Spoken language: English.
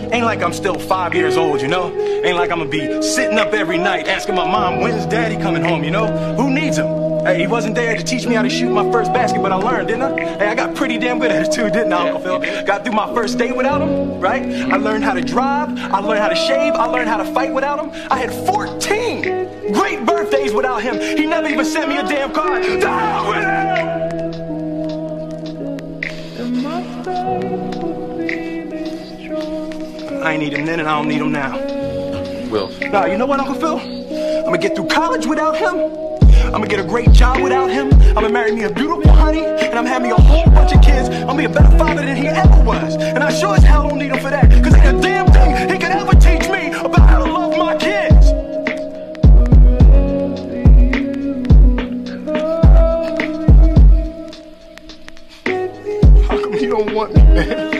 Ain't like I'm still five years old, you know? Ain't like I'm gonna be sitting up every night asking my mom, when's daddy coming home, you know? Who needs him? Hey, he wasn't there to teach me how to shoot my first basket, but I learned, didn't I? Hey, I got pretty damn good at it too, didn't I, Uncle Phil? Got through my first day without him, right? I learned how to drive, I learned how to shave, I learned how to fight without him. I had 14 great birthdays without him. He never even sent me a damn card. Down with him! I ain't need him then and I don't need him now. Will. Nah, you know what, Uncle Phil? I'm gonna get through college without him. I'm gonna get a great job without him. I'm gonna marry me a beautiful honey, and I'm having a whole bunch of kids. I'm gonna be a better father than he ever was. And I sure as hell don't need him for that, because ain't a damn thing he could ever teach me about how to love my kids. How come you don't want me, man?